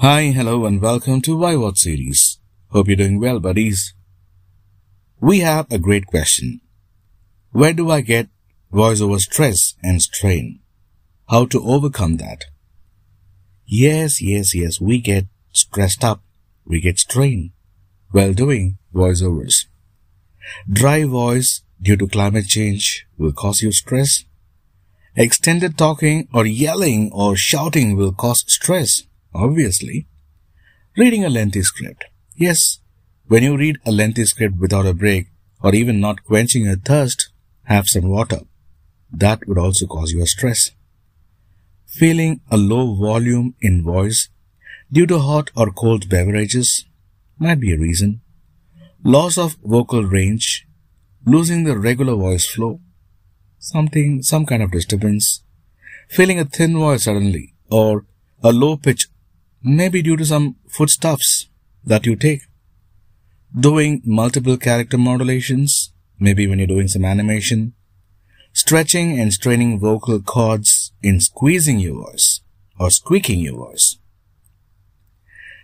Hi, hello, and welcome to Y-VOT series. Hope you're doing well, buddies. We have a great question. Where do I get voiceover stress and strain? How to overcome that? Yes, yes, yes, we get stressed up. We get strained while doing voiceovers. Dry voice due to climate change will cause you stress. Extended talking or yelling or shouting will cause stress obviously. Reading a lengthy script. Yes, when you read a lengthy script without a break or even not quenching your thirst, have some water. That would also cause you stress. Feeling a low volume in voice due to hot or cold beverages might be a reason. Loss of vocal range, losing the regular voice flow, something, some kind of disturbance, feeling a thin voice suddenly, or a low pitch maybe due to some foodstuffs that you take. Doing multiple character modulations, maybe when you're doing some animation. Stretching and straining vocal cords in squeezing your voice or squeaking your voice.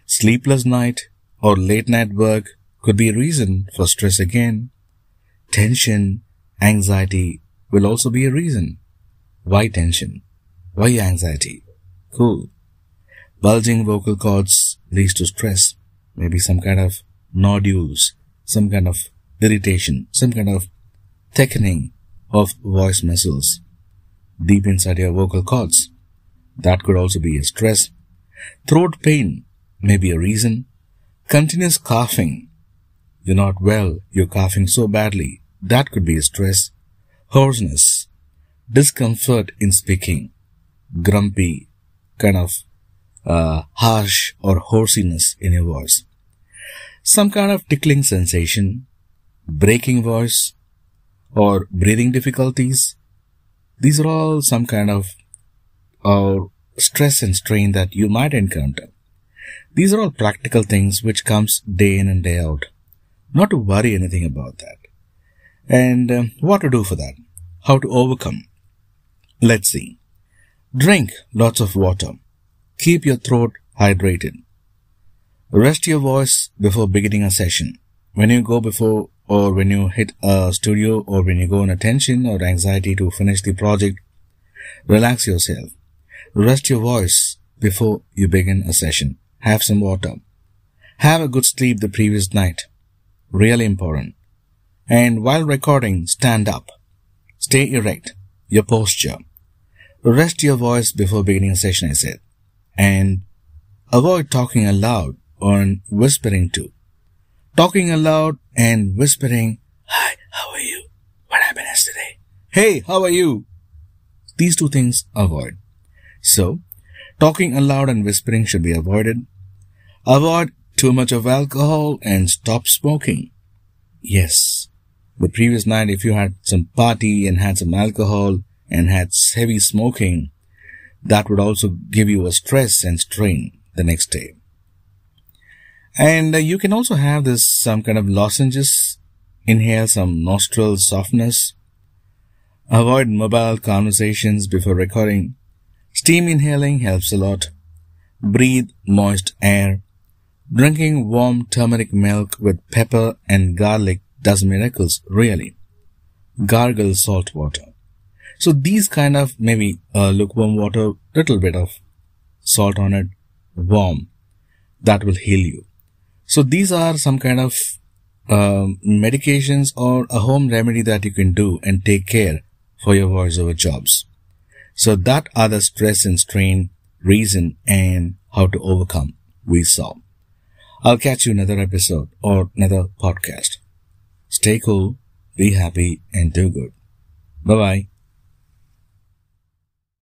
Sleepless night or late night work could be a reason for stress again. Tension, anxiety will also be a reason. Why tension? Why anxiety? Cool. Bulging vocal cords leads to stress, maybe some kind of nodules, some kind of irritation, some kind of thickening of voice muscles deep inside your vocal cords. That could also be a stress. Throat pain may be a reason. Continuous coughing. You're not well. You're coughing so badly. That could be a stress. Hoarseness. Discomfort in speaking. Grumpy. Kind of uh, harsh or hoarseness in your voice. Some kind of tickling sensation, breaking voice, or breathing difficulties. These are all some kind of uh, stress and strain that you might encounter. These are all practical things which comes day in and day out. Not to worry anything about that. And uh, what to do for that? How to overcome? Let's see. Drink lots of water. Keep your throat hydrated. Rest your voice before beginning a session. When you go before or when you hit a studio or when you go on attention or anxiety to finish the project, relax yourself. Rest your voice before you begin a session. Have some water. Have a good sleep the previous night. Really important. And while recording, stand up. Stay erect. Your posture. Rest your voice before beginning a session, I said and avoid talking aloud or whispering too. Talking aloud and whispering, Hi, how are you? What happened yesterday? Hey, how are you? These two things avoid. So, talking aloud and whispering should be avoided. Avoid too much of alcohol and stop smoking. Yes, the previous night if you had some party and had some alcohol and had heavy smoking, that would also give you a stress and strain the next day. And uh, you can also have this some kind of lozenges, inhale some nostril softness, avoid mobile conversations before recording. Steam inhaling helps a lot. Breathe moist air. Drinking warm turmeric milk with pepper and garlic does miracles, really. Gargle salt water. So these kind of maybe uh, lukewarm water, little bit of salt on it, warm, that will heal you. So these are some kind of uh, medications or a home remedy that you can do and take care for your voiceover jobs. So that are the stress and strain reason and how to overcome we saw. I'll catch you another episode or another podcast. Stay cool, be happy and do good. Bye bye.